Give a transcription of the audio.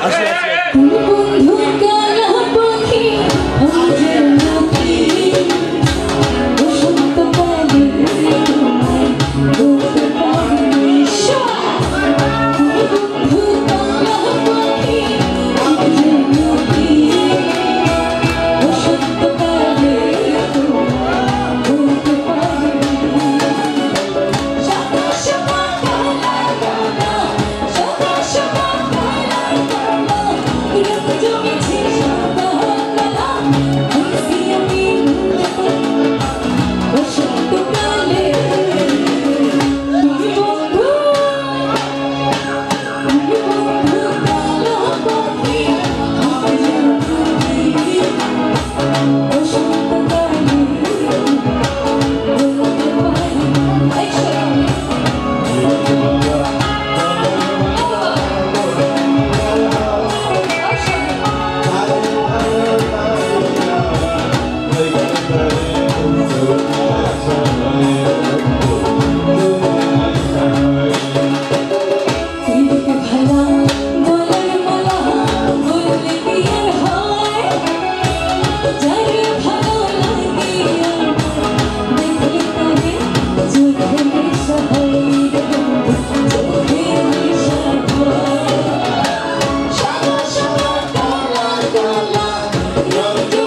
啊，是。哎哎 Todo